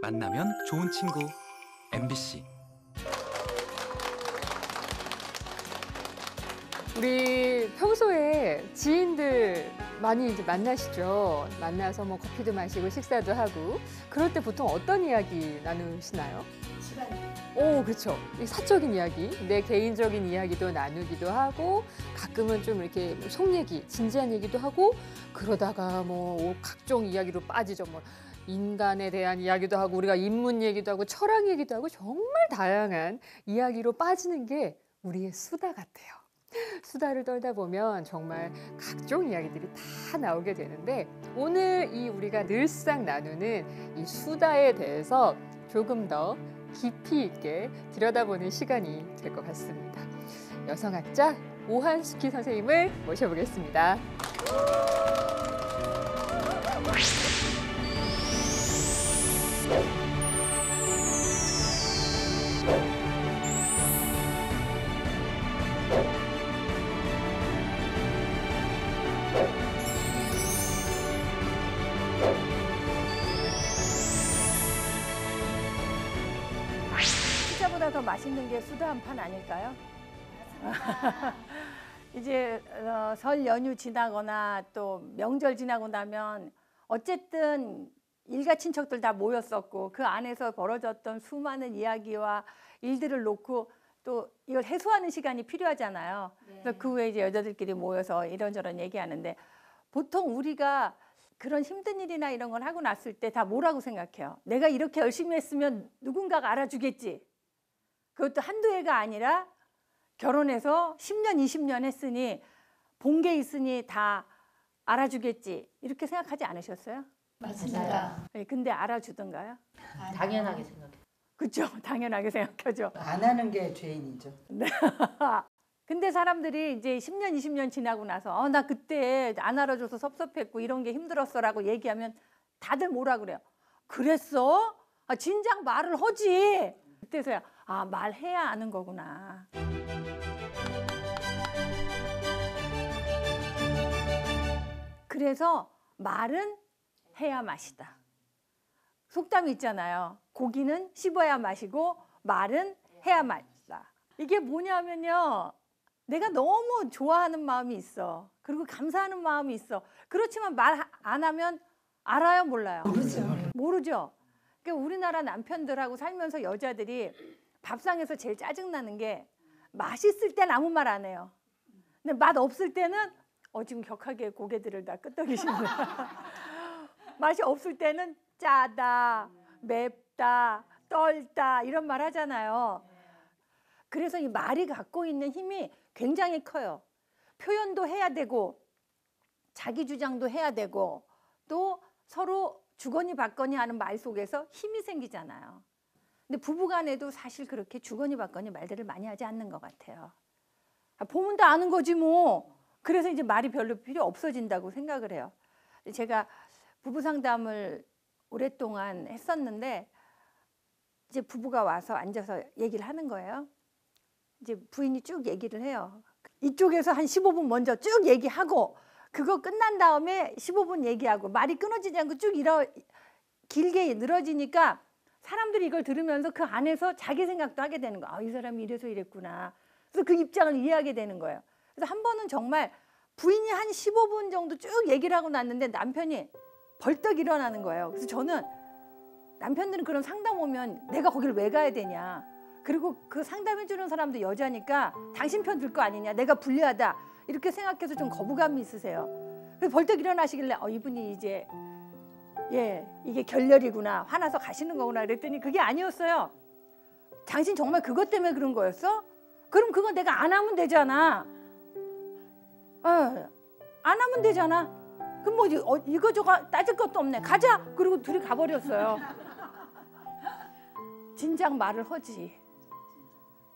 만나면 좋은 친구 MBC 우리 평소에 지인들 많이 이제 만나시죠? 만나서 뭐 커피도 마시고 식사도 하고 그럴 때 보통 어떤 이야기 나누시나요? 오, 그렇죠. 이 사적인 이야기, 내 개인적인 이야기도 나누기도 하고 가끔은 좀 이렇게 뭐속 얘기, 진지한 얘기도 하고 그러다가 뭐 각종 이야기로 빠지죠. 뭐 인간에 대한 이야기도 하고 우리가 인문 얘기도 하고 철학 얘기도 하고 정말 다양한 이야기로 빠지는 게 우리의 수다 같아요. 수다를 떨다 보면 정말 각종 이야기들이 다 나오게 되는데 오늘 이 우리가 늘상 나누는 이 수다에 대해서 조금 더 깊이 있게 들여다보는 시간이 될 것 같습니다. 여성학자 오한수키 선생님을 모셔보겠습니다. 피자보다 더 맛있는 게 수다 한 판 아닐까요? 이제 어, 설 연휴 지나거나 또 명절 지나고 나면 어쨌든 일가 친척들 다 모였었고 그 안에서 벌어졌던 수많은 이야기와 일들을 놓고 또 이걸 해소하는 시간이 필요하잖아요. 그래서 그 후에 이제 여자들끼리 모여서 이런저런 얘기하는데 보통 우리가 그런 힘든 일이나 이런 걸 하고 났을 때 다 뭐라고 생각해요? 내가 이렇게 열심히 했으면 누군가가 알아주겠지. 그것도 한두 해가 아니라 결혼해서 10년, 20년 했으니 본 게 있으니 다 알아주겠지. 이렇게 생각하지 않으셨어요? 맞습니다. 예, 근데 알아주던가요? 당연하게 생각해. 그죠? 당연하게 생각하죠. 안 하는 게 죄인이죠. 근데 사람들이 이제 10년, 20년 지나고 나서 어, 나 그때 안 알아줘서 섭섭했고 이런 게 힘들었어라고 얘기하면 다들 뭐라 그래요? 그랬어? 아, 진작 말을 하지. 그때서야 아 말해야 아는 거구나. 그래서 말은 해야 맛이다. 속담이 있잖아요. 고기는 씹어야 맛이고 말은 해야 맛이다. 이게 뭐냐면요. 내가 너무 좋아하는 마음이 있어. 그리고 감사하는 마음이 있어. 그렇지만 말 안 하면 알아요, 몰라요? 모르죠. 모르죠. 그러니까 우리나라 남편들하고 살면서 여자들이 밥상에서 제일 짜증나는 게 맛있을 땐 아무 말 안 해요. 근데 맛 없을 때는 어 지금 격하게 고개들을 다 끄덕이시는 맛이 없을 때는 짜다, 맵다, 떨다 이런 말 하잖아요. 그래서 이 말이 갖고 있는 힘이 굉장히 커요. 표현도 해야 되고 자기 주장도 해야 되고 또 서로 주거니 받거니 하는 말 속에서 힘이 생기잖아요. 근데 부부간에도 사실 그렇게 주거니 받거니 말들을 많이 하지 않는 것 같아요. 아, 보면 다 아는 거지 뭐. 그래서 이제 말이 별로 필요 없어진다고 생각을 해요. 제가 부부 상담을 오랫동안 했었는데 이제 부부가 와서 앉아서 얘기를 하는 거예요. 이제 부인이 쭉 얘기를 해요. 이쪽에서 한 15분 먼저 쭉 얘기하고 그거 끝난 다음에 15분 얘기하고 말이 끊어지지 않고 쭉 이러 길게 늘어지니까 사람들이 이걸 들으면서 그 안에서 자기 생각도 하게 되는 거야. 아, 이 사람이 이래서 이랬구나. 그래서 그 입장을 이해하게 되는 거예요. 그래서 한 번은 정말 부인이 한 15분 정도 쭉 얘기를 하고 났는데 남편이 벌떡 일어나는 거예요. 그래서 저는 남편들은 그런 상담 오면 내가 거기를 왜 가야 되냐. 그리고 그 상담해주는 사람도 여자니까 당신 편 들 거 아니냐. 내가 불리하다. 이렇게 생각해서 좀 거부감이 있으세요. 그래서 벌떡 일어나시길래 어, 이분이 이제 예 이게 결렬이구나. 화나서 가시는 거구나. 그랬더니 그게 아니었어요. 당신 정말 그것 때문에 그런 거였어? 그럼 그거 내가 안 하면 되잖아. 어, 안 하면 되잖아. 그럼 뭐 이- 어, 이거저거 따질 것도 없네. 가자. 그리고 둘이 가버렸어요. 진작 말을 하지.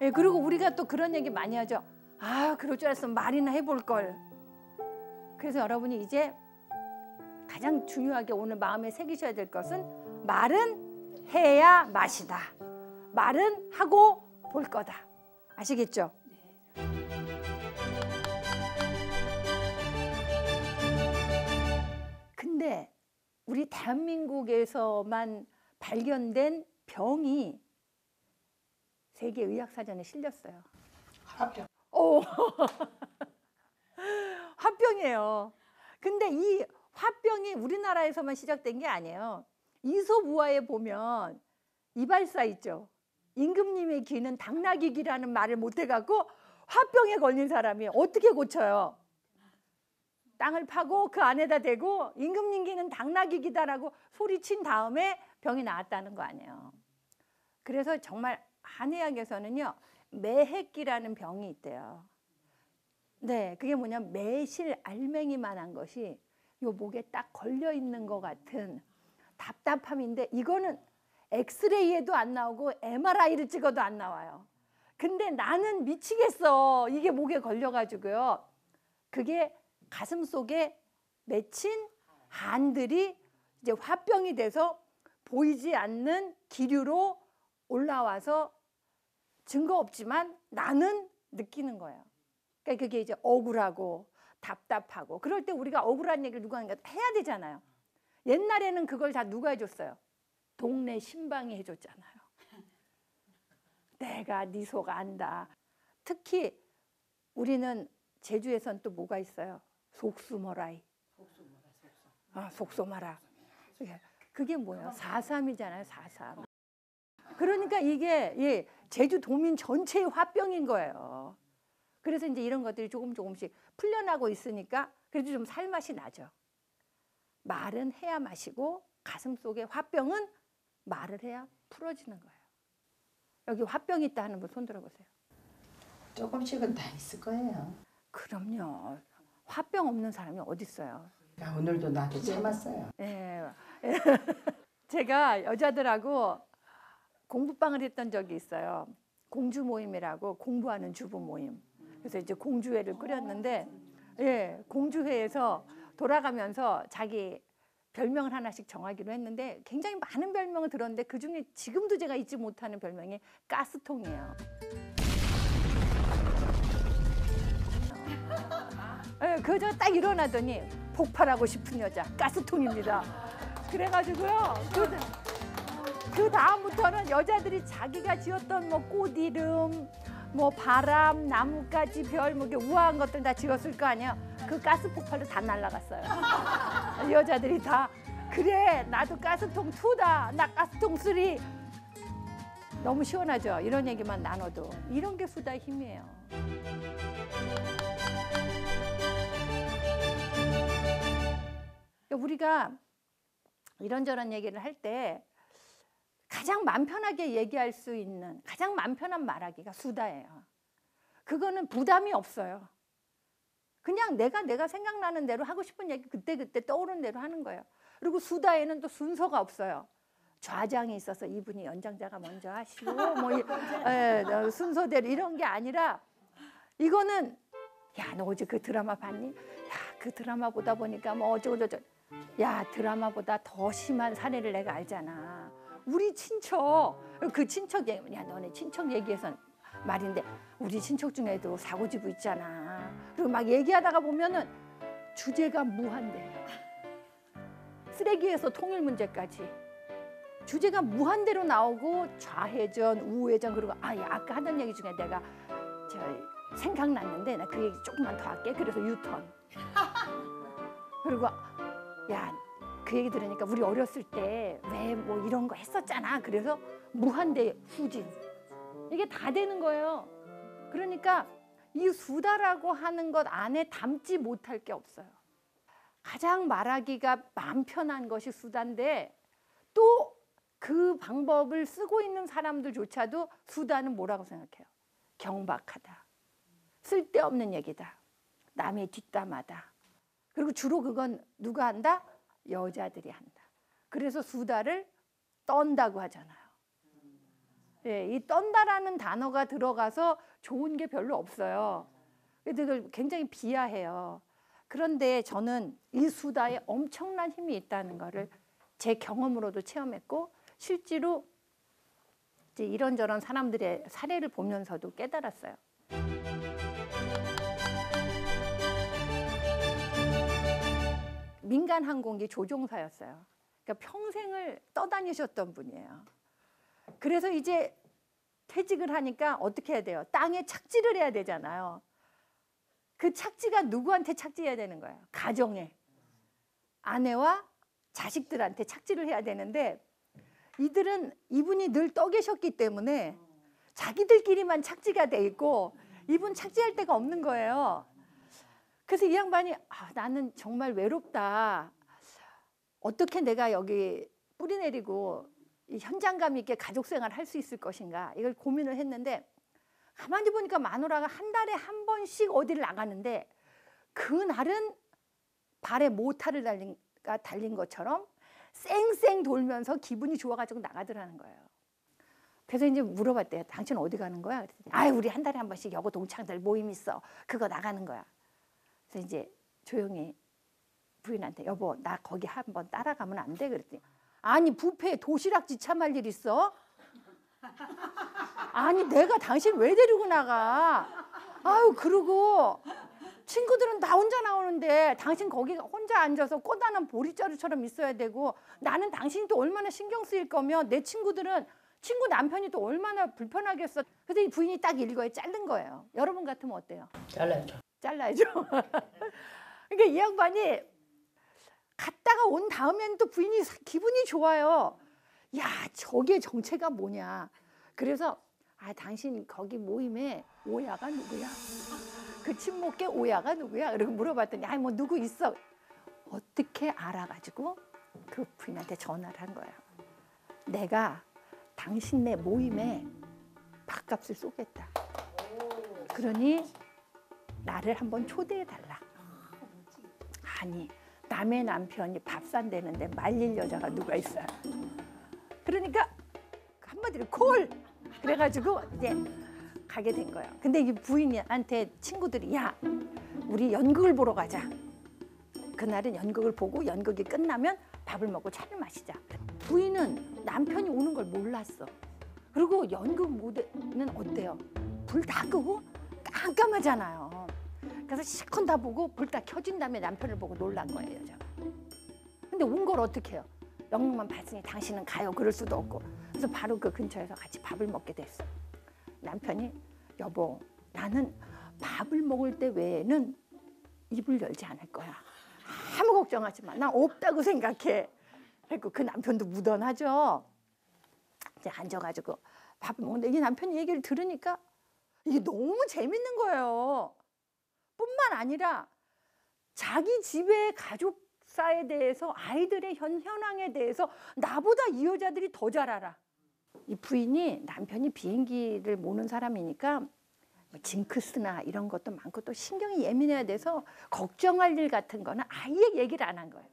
예, 그리고 우리가 또 그런 얘기 많이 하죠. 아, 그럴 줄 알았으면 말이나 해볼 걸. 그래서 여러분이 이제 가장 중요하게 오늘 마음에 새기셔야 될 것은 말은 해야 맛이다. 말은 하고 볼 거다. 아시겠죠? 근데 우리 대한민국에서만 발견된 병이 세계 의학 사전에 실렸어요. 화병. 오. 화병이에요. 근데 이 화병이 우리나라에서만 시작된 게 아니에요. 이솝우화에 보면 이발사 있죠. 임금님의 귀는 당나귀 귀라는 말을 못 해갖고 화병에 걸린 사람이 어떻게 고쳐요? 땅을 파고 그 안에다 대고 임금님 귀는 당나귀 귀다라고 소리친 다음에 병이 나았다는 거 아니에요. 그래서 정말 한의학에서는요 매핵기라는 병이 있대요. 네, 그게 뭐냐 매실 알맹이만한 것이 요 목에 딱 걸려 있는 것 같은 답답함인데 이거는 엑스레이에도 안 나오고 MRI를 찍어도 안 나와요. 근데 나는 미치겠어. 이게 목에 걸려가지고요. 그게 가슴 속에 맺힌 한들이 이제 화병이 돼서 보이지 않는 기류로 올라와서 증거 없지만 나는 느끼는 거예요. 그러니까 그게 이제 억울하고 답답하고 그럴 때 우리가 억울한 얘기를 누가 하는가 해야 되잖아요. 옛날에는 그걸 다 누가 해줬어요? 동네 신방이 해줬잖아요. 내가 네 속 안다. 특히 우리는 제주에선 또 뭐가 있어요? 속수머라이. 아, 속소마라. 그게- 그게 뭐예요? 사삼이잖아요, 사삼. 그러니까 이게 예, 제주 도민 전체의 화병인 거예요. 그래서 이제 이런 것들이 조금 조금씩 풀려나고 있으니까 그래도 좀 살맛이 나죠. 말은 해야 마시고 가슴 속에 화병은 말을 해야 풀어지는 거예요. 여기 화병 있다 하는 분 손 들어보세요. 조금씩은 다 있을 거예요. 그럼요. 화병 없는 사람이 어디 있어요? 나 오늘도 나한테 참았어요. 예. 제가 여자들하고 공부방을 했던 적이 있어요. 공주 모임이라고 공부하는 주부 모임. 그래서 이제 공주회를 꾸렸는데, 예, 공주회에서 돌아가면서 자기 별명을 하나씩 정하기로 했는데 굉장히 많은 별명을 들었는데 그 중에 지금도 제가 잊지 못하는 별명이 가스통이에요. 예, 그저 딱 일어나더니 폭발하고 싶은 여자 가스통입니다. 그래가지고요. 그, 그 다음부터는 여자들이 자기가 지었던 뭐 꽃 이름, 뭐 바람, 나뭇가지, 별, 뭐 이렇게 우아한 것들 다 지었을 거 아니에요. 그 가스 폭발로 다 날라갔어요. 여자들이 다 그래 나도 가스통 2다, 나 가스통 3. 너무 시원하죠. 이런 얘기만 나눠도 이런 게 수다의 힘이에요. 우리가 이런저런 얘기를 할 때 가장 맘 편하게 얘기할 수 있는 가장 맘 편한 말하기가 수다예요. 그거는 부담이 없어요. 그냥 내가 내가 생각나는 대로 하고 싶은 얘기 그때 그때 떠오르는 대로 하는 거예요. 그리고 수다에는 또 순서가 없어요. 좌장이 있어서 이분이 연장자가 먼저 하시고 뭐 이- 예, 어, 순서대로 이런 게 아니라 이거는 야 너 어제 그 드라마 봤니? 야 그 드라마 보다 보니까 뭐 어쩌고 저쩌고 야 드라마보다 더 심한 사례를 내가 알잖아. 우리 친척 그 친척 얘기 야 너네 친척 얘기해서 말인데 우리 친척 중에도 사고지부 있잖아. 그리고 막 얘기하다가 보면은 주제가 무한대요. 쓰레기에서 통일 문제까지 주제가 무한대로 나오고 좌회전, 우회전 그리고 아, 야, 아까 하던 얘기 중에 내가 저 생각났는데 나 그 얘기 조금만 더 할게. 그래서 유턴. 그리고 야, 그 얘기 들으니까 우리 어렸을 때 왜 뭐 이런 거 했었잖아. 그래서 무한대 후진. 이게 다 되는 거예요. 그러니까 이 수다라고 하는 것 안에 담지 못할 게 없어요. 가장 말하기가 마음 편한 것이 수다인데 또 그 방법을 쓰고 있는 사람들조차도 수다는 뭐라고 생각해요? 경박하다. 쓸데없는 얘기다. 남의 뒷담화다. 그리고 주로 그건 누가 한다? 여자들이 한다. 그래서 수다를 떤다고 하잖아요. 예, 이 떤다라는 단어가 들어가서 좋은 게 별로 없어요. 그래서 굉장히 비하해요. 그런데 저는 이 수다에 엄청난 힘이 있다는 거를 제 경험으로도 체험했고 실제로 이런저런 사람들의 사례를 보면서도 깨달았어요. 민간 항공기 조종사였어요. 그러니까 평생을 떠다니셨던 분이에요. 그래서 이제 퇴직을 하니까 어떻게 해야 돼요? 땅에 착지를 해야 되잖아요. 그 착지가 누구한테 착지해야 되는 거예요? 가정에. 아내와 자식들한테 착지를 해야 되는데 이들은 이분이 늘 떠 계셨기 때문에 자기들끼리만 착지가 돼 있고 이분 착지할 데가 없는 거예요. 그래서 이 양반이 아, 나는 정말 외롭다. 어떻게 내가 여기 뿌리 내리고 이 현장감 있게 가족 생활 할 수 있을 것인가 이걸 고민을 했는데 가만히 보니까 마누라가 한 달에 한 번씩 어디를 나가는데 그날은 발에 모타를 달린, 가 달린 것처럼 쌩쌩 돌면서 기분이 좋아가지고 나가더라는 거예요. 그래서 이제 물어봤대요. 당신 어디 가는 거야? 그랬더니 아, 우리 한 달에 한 번씩 여고 동창들 모임 있어. 그거 나가는 거야. 그래서 이제 조용히 부인한테 여보 나 거기 한번 따라가면 안 돼? 그랬더니 아니 부페에 도시락 지 참할 일 있어? 아니 내가 당신 왜 데리고 나가? 아유 그러고 친구들은 나 혼자 나오는데 당신 거기 혼자 앉아서 꼬다난 보리자루처럼 있어야 되고 나는 당신이 또 얼마나 신경 쓰일 거면 내 친구들은 친구 남편이 또 얼마나 불편하겠어. 그래서 이 부인이 딱 읽어에 자른 거예요. 여러분 같으면 어때요? 잘라줘. 잘라야죠. 그러니까 이 양반이 갔다가 온 다음에는 또 부인이 사- 기분이 좋아요. 야, 저게 정체가 뭐냐. 그래서 아, 당신 거기 모임에 오야가 누구야? 그 친목계 오야가 누구야? 그리고 물어봤더니 아니 뭐 누구 있어. 어떻게 알아가지고 그 부인한테 전화를 한 거예요. 내가 당신네 모임에 밥값을 쏘겠다. 그러니 나를 한번 초대해 달라. 아니 남의 남편이 밥 산다는데 말릴 여자가 누가 있어요? 그러니까 한마디로 콜 그래가지고 이제 가게 된 거예요. 근데 이 부인한테 친구들이 야 우리 연극을 보러 가자. 그날은 연극을 보고 연극이 끝나면 밥을 먹고 차를 마시자. 부인은 남편이 오는 걸 몰랐어. 그리고 연극 무대는 어때요? 불 다 끄고 깜깜하잖아요. 그래서 시컨 다 보고 불 다 켜진 다음에 남편을 보고 놀란 거예요, 여자가. 근데 온 걸 어떻게 해요? 영웅만 봤으니 당신은 가요. 그럴 수도 없고. 그래서 바로 그 근처에서 같이 밥을 먹게 됐어. 남편이 여보, 나는 밥을 먹을 때 외에는 입을 열지 않을 거야. 아무 걱정하지 마. 난 없다고 생각해. 그리고 그 남편도 무던하죠. 이제 앉아가지고 밥을 먹는데 이 남편이 얘기를 들으니까 이게 너무 재밌는 거예요. 뿐만 아니라 자기 집의 가족사에 대해서 아이들의 현, 현황에 대해서 나보다 이 여자들이 더 잘 알아. 이 부인이 남편이 비행기를 모는 사람이니까 뭐 징크스나 이런 것도 많고 또 신경이 예민해야 돼서 걱정할 일 같은 거는 아예 얘기를 안 한 거예요.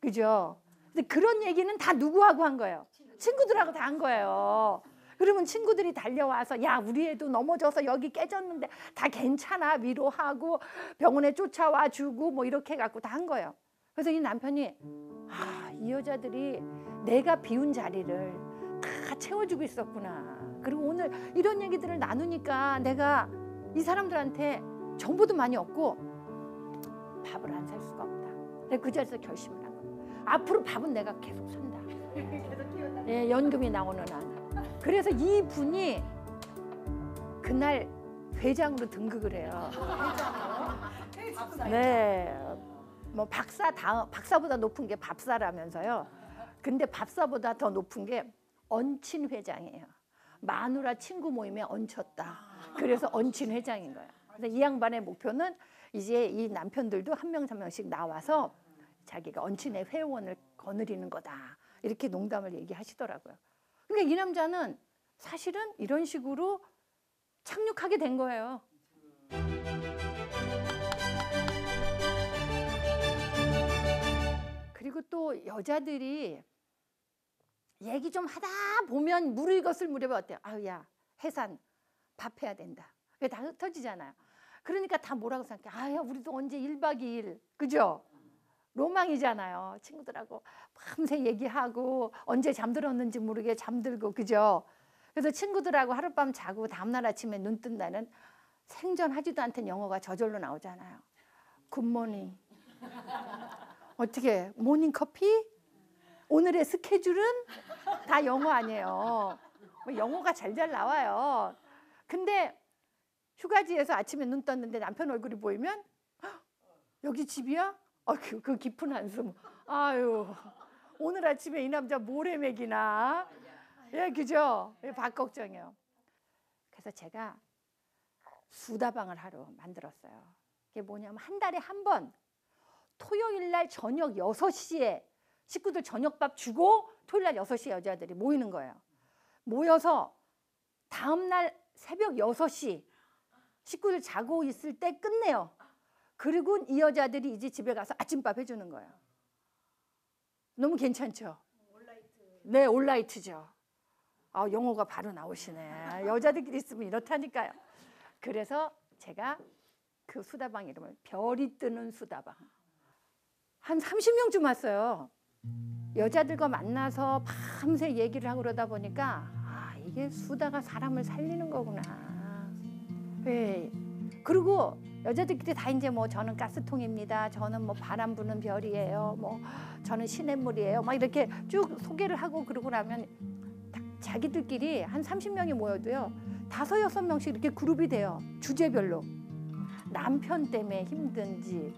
그죠? 근데 그런 얘기는 다 누구하고 한 거예요? 친구들하고 다 한 거예요. 그러면 친구들이 달려와서 야 우리 애도 넘어져서 여기 깨졌는데 다 괜찮아 위로하고 병원에 쫓아와 주고 뭐 이렇게 해갖고 다 한 거예요. 그래서 이 남편이 아, 이 여자들이 내가 비운 자리를 다 채워주고 있었구나. 그리고 오늘 이런 얘기들을 나누니까 내가 이 사람들한테 정보도 많이 얻고 밥을 안 살 수가 없다. 내가 그 자리에서 결심을 한 거예요. 앞으로 밥은 내가 계속 산다. 예, 연금이 나오는 한. 그래서 이 분이 그날 회장으로 등극을 해요. 네. 뭐 박사 다음 박사보다 높은 게 밥사라면서요. 근데 밥사보다 더 높은 게 얹힌 회장이에요. 마누라 친구 모임에 얹혔다. 그래서 얹힌 회장인 거예요. 그래서 이 양반의 목표는 이제 이 남편들도 한 명 한 명씩 나와서 자기가 얹힌의 회원을 거느리는 거다. 이렇게 농담을 얘기하시더라고요. 그러니까 이 남자는 사실은 이런 식으로 착륙하게 된 거예요. 그리고 또 여자들이 얘기 좀 하다 보면 무르익었을 무렵에 어때요? 아유 야 해산 밥 해야 된다. 그게 다 흩어지잖아요. 그러니까 다 뭐라고 생각해? 아야 우리도 언제 1박 2일 그죠? 로망이잖아요. 친구들하고 밤새 얘기하고 언제 잠들었는지 모르게 잠들고 그죠? 그래서 친구들하고 하룻밤 자고 다음날 아침에 눈뜬 날은 생전 하지도 않던 영어가 저절로 나오잖아요. 굿모닝. 어떻게 모닝 커피? 오늘의 스케줄은 다 영어 아니에요. 뭐 영어가 좔좔 나와요. 근데 휴가지에서 아침에 눈 떴는데 남편 얼굴이 보이면 "헉, 여기 집이야? 아, 그, 그 깊은 한숨. 아유, 오늘 아침에 이 남자 뭘 해 멕이나. 예, 그죠? 예, 밥 걱정이에요. 그래서 제가 수다방을 하나 만들었어요. 이게 뭐냐면 한 달에 한 번 토요일 날 저녁 6시에 식구들 저녁밥 주고 토요일 날 6시에 여자들이 모이는 거예요. 모여서 다음 날 새벽 6시 식구들 자고 있을 때 끝내요. 그리고 이 여자들이 이제 집에 가서 아침밥 해주는 거예요. 너무 괜찮죠? 네, 온라이트죠. 아, 영어가 바로 나오시네. 여자들끼리 있으면 이렇다니까요. 그래서 제가 그 수다방 이름을 별이 뜨는 수다방. 한 30명쯤 왔어요. 여자들과 만나서 밤새 얘기를 하고 그러다 보니까 아, 이게 수다가 사람을 살리는 거구나. 네. 그리고 여자들끼리 다 이제 뭐 저는 가스통입니다. 저는 뭐 바람 부는 별이에요. 뭐 저는 시냇물이에요. 막 이렇게 쭉 소개를 하고 그러고 나면 다 자기들끼리 한 30명이 모여도요. 다섯 여섯 명씩 이렇게 그룹이 돼요. 주제별로. 남편 때문에 힘든 집,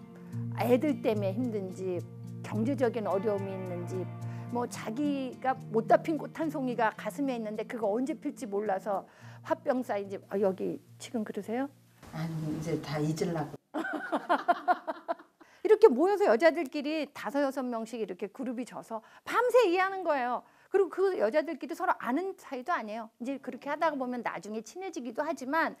애들 때문에 힘든 집, 경제적인 어려움이 있는 집, 뭐 자기가 못다 핀 꽃 한 송이가 가슴에 있는데 그거 언제 필지 몰라서 화병 쌓인 집. 아, 여기 지금 그러세요? 아니 이제 다 잊으려고. 이렇게 모여서 여자들끼리 다섯 여섯 명씩 이렇게 그룹이 져서 밤새 이해하는 거예요. 그리고 그 여자들끼리 서로 아는 사이도 아니에요. 이제 그렇게 하다가 보면 나중에 친해지기도 하지만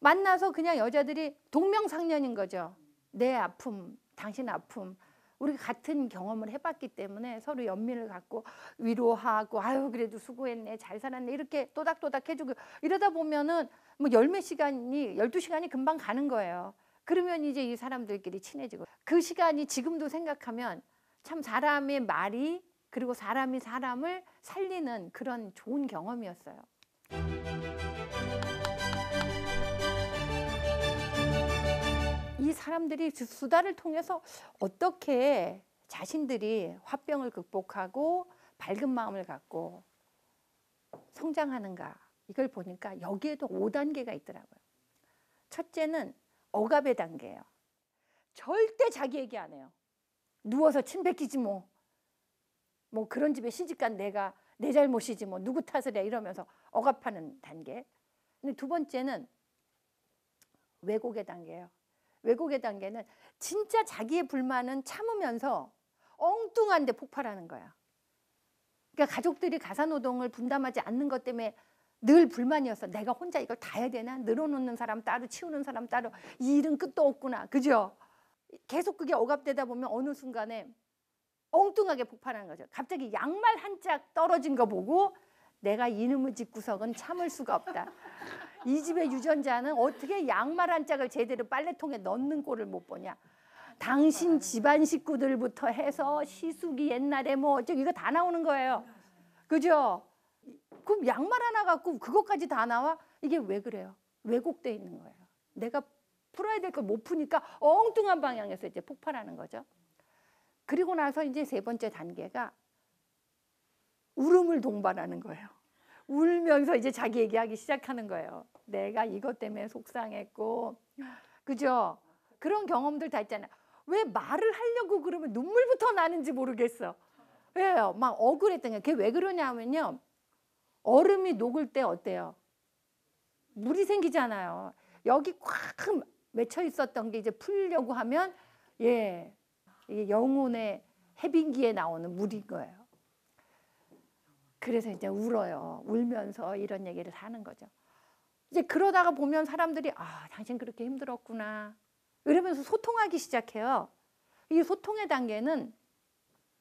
만나서 그냥 여자들이 동명상련인 거죠. 내 아픔, 당신 아픔. 우리가 같은 경험을 해봤기 때문에 서로 연민을 갖고 위로하고 아유 그래도 수고했네 잘 살았네 이렇게 또닥또닥 해주고 이러다 보면은 뭐 열몇 시간이 열두 시간이 금방 가는 거예요. 그러면 이제 이 사람들끼리 친해지고 그 시간이 지금도 생각하면 참 사람의 말이 그리고 사람이 사람을 살리는 그런 좋은 경험이었어요. 이 사람들이 그 수다를 통해서 어떻게 자신들이 화병을 극복하고 밝은 마음을 갖고 성장하는가 이걸 보니까 여기에도 5단계가 있더라고요. 첫째는 억압의 단계예요. 절대 자기 얘기 안 해요. 누워서 침 뱉기지 뭐. 뭐 그런 집에 시집간 내가 내 잘못이지 뭐 누구 탓을 해 이러면서 억압하는 단계. 근데 두 번째는 왜곡의 단계예요. 왜곡의 단계는 진짜 자기의 불만은 참으면서 엉뚱한데 폭발하는 거야. 그러니까 가족들이 가사노동을 분담하지 않는 것 때문에 늘 불만이었어. 내가 혼자 이걸 다 해야 되나? 늘어놓는 사람 따로 치우는 사람 따로 이 일은 끝도 없구나. 그죠? 계속 그게 억압되다 보면 어느 순간에 엉뚱하게 폭발하는 거죠. 갑자기 양말 한 짝 떨어진 거 보고 내가 이놈의 집구석은 참을 수가 없다. 이 집의 유전자는 어떻게 양말 한 짝을 제대로 빨래통에 넣는 꼴을 못 보냐. 당신 집안 식구들부터 해서 시숙이 옛날에 뭐 어쩌고 이거 다 나오는 거예요. 그죠? 그럼 양말 하나 갖고 그것까지 다 나와? 이게 왜 그래요? 왜곡돼 있는 거예요. 내가 풀어야 될 걸 못 푸니까 엉뚱한 방향에서 이제 폭발하는 거죠. 그리고 나서 이제 세 번째 단계가 울음을 동반하는 거예요. 울면서 이제 자기 얘기하기 시작하는 거예요. 내가 이것 때문에 속상했고, 그죠? 그런 경험들 다 있잖아요. 왜 말을 하려고 그러면 눈물부터 나는지 모르겠어. 왜요? 막 억울했던 게 그게 왜 그러냐면요. 얼음이 녹을 때 어때요? 물이 생기잖아요. 여기 꽉 맺혀 있었던 게 이제 풀려고 하면 예, 이게 영혼의 해빙기에 나오는 물인 거예요. 그래서 이제 울어요. 울면서 이런 얘기를 하는 거죠. 이제 그러다가 보면 사람들이 아, 당신 그렇게 힘들었구나. 이러면서 소통하기 시작해요. 이 소통의 단계는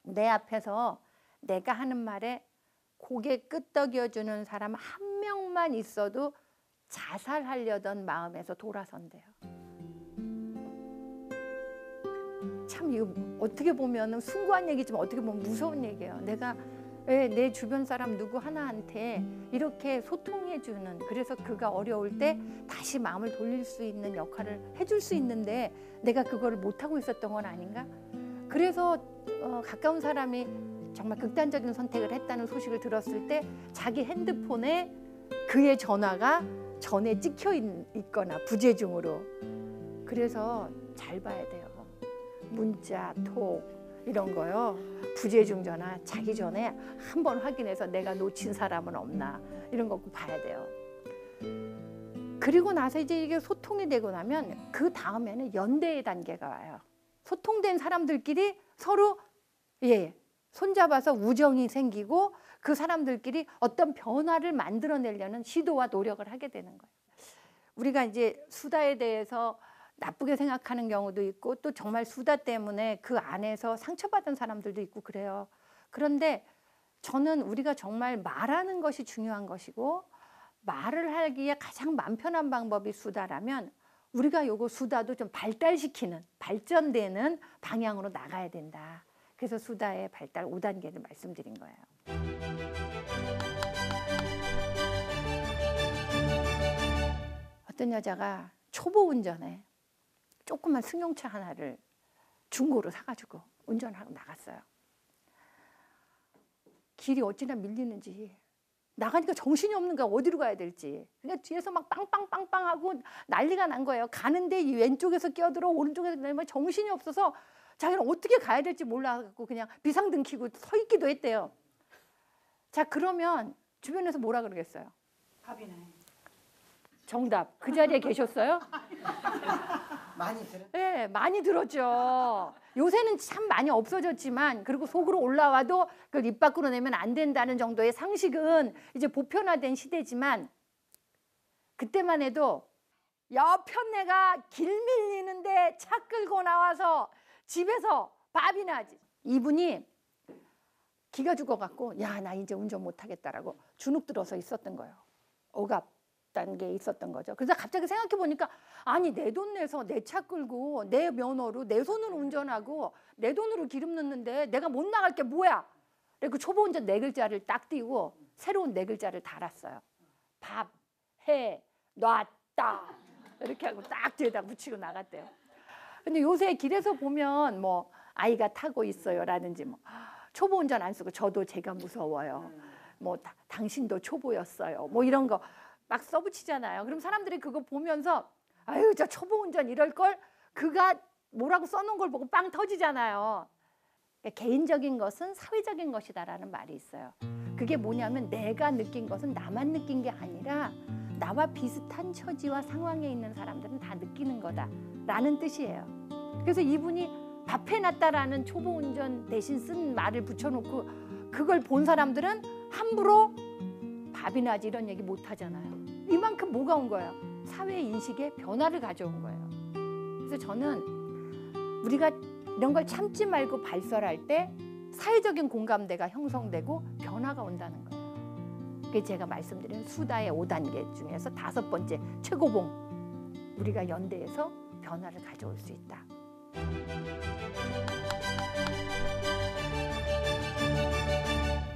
내 앞에서 내가 하는 말에 고개 끄덕여 주는 사람 한 명만 있어도 자살하려던 마음에서 돌아선대요. 참 이거 어떻게 보면 숭고한 얘기지만 어떻게 보면 무서운 얘기예요. 내가 왜내 주변 사람 누구 하나한테 이렇게 소통해 주는 그래서 그가 어려울 때 다시 마음을 돌릴 수 있는 역할을 해줄 수 있는데 내가 그거를 못 하고 있었던 건 아닌가? 그래서 어, 가까운 사람이 정말 극단적인 선택을 했다는 소식을 들었을 때 자기 핸드폰에 그의 전화가 전에 찍혀 있, 있거나 부재중으로 그래서 잘 봐야 돼요. 문자, 톡 이런 거요. 부재중 전화 자기 전에 한 번 확인해서 내가 놓친 사람은 없나 이런 거 꼭 봐야 돼요. 그리고 나서 이제 이게 소통이 되고 나면 그 다음에는 연대의 단계가 와요. 소통된 사람들끼리 서로 예 손잡아서 우정이 생기고 그 사람들끼리 어떤 변화를 만들어내려는 시도와 노력을 하게 되는 거예요. 우리가 이제 수다에 대해서 나쁘게 생각하는 경우도 있고 또 정말 수다 때문에 그 안에서 상처받은 사람들도 있고 그래요. 그런데 저는 우리가 정말 말하는 것이 중요한 것이고 말을 하기에 가장 마음 편한 방법이 수다라면 우리가 요거 수다도 좀 발달시키는 발전되는 방향으로 나가야 된다. 그래서 수다의 발달 5단계를 말씀드린 거예요. 어떤 여자가 초보 운전에 조그만 승용차 하나를 중고로 사가지고 운전하고 나갔어요. 길이 어찌나 밀리는지. 나가니까 정신이 없는 거야. 어디로 가야 될지. 그러니까 뒤에서 막 빵빵빵빵 하고 난리가 난 거예요. 가는데 이 왼쪽에서 끼어들어 오른쪽에서 내면 정신이 없어서 자기는 어떻게 가야 될지 몰라갖고 그냥 비상등 켜고 서 있기도 했대요. 자 그러면 주변에서 뭐라 그러겠어요? 밥이나 정답. 그 자리에 계셨어요? 많이 들어. 네, 많이 들었죠. 요새는 참 많이 없어졌지만 그리고 속으로 올라와도 그걸 입 밖으로 내면 안 된다는 정도의 상식은 이제 보편화된 시대지만 그때만 해도 여편 내가 길 밀리는데 차 끌고 나와서 집에서 밥이나 하지. 이분이 기가 죽어갖고 야 나 이제 운전 못하겠다라고 주눅 들어서 있었던 거예요. 억압 단계에 있었던 거죠. 그래서 갑자기 생각해 보니까 아니 내 돈 내서 내 차 끌고 내 면허로 내 손으로 운전하고 내 돈으로 기름 넣는데 내가 못 나갈 게 뭐야? 그리고 초보 운전 네 글자를 딱 띄고 새로운 네 글자를 달았어요. 밥, 해, 놨다 이렇게 하고 딱 뒤에다 붙이고 나갔대요. 근데 요새 길에서 보면 뭐 아이가 타고 있어요라든지 뭐 초보 운전 안 쓰고 저도 제가 무서워요. 뭐 다- 당신도 초보였어요. 뭐 이런 거 막 써붙이잖아요. 그럼 사람들이 그거 보면서 아유 저 초보 운전 이럴 걸 그가 뭐라고 써놓은 걸 보고 빵 터지잖아요. 그러니까 개인적인 것은 사회적인 것이다라는 말이 있어요. 그게 뭐냐면 내가 느낀 것은 나만 느낀 게 아니라 나와 비슷한 처지와 상황에 있는 사람들은 다 느끼는 거다라는 뜻이에요. 그래서 이분이 밥해 놨다라는 초보 운전 대신 쓴 말을 붙여놓고 그걸 본 사람들은 함부로 밥이나 하지 이런 얘기 못 하잖아요. 이만큼 뭐가 온 거예요? 사회 인식의 변화를 가져온 거예요. 그래서 저는 우리가 이런 걸 참지 말고 발설할 때 사회적인 공감대가 형성되고 변화가 온다는 거예요. 그게 제가 말씀드린 수다의 5단계 중에서 다섯 번째 최고봉. 우리가 연대해서 변화를 가져올 수 있다.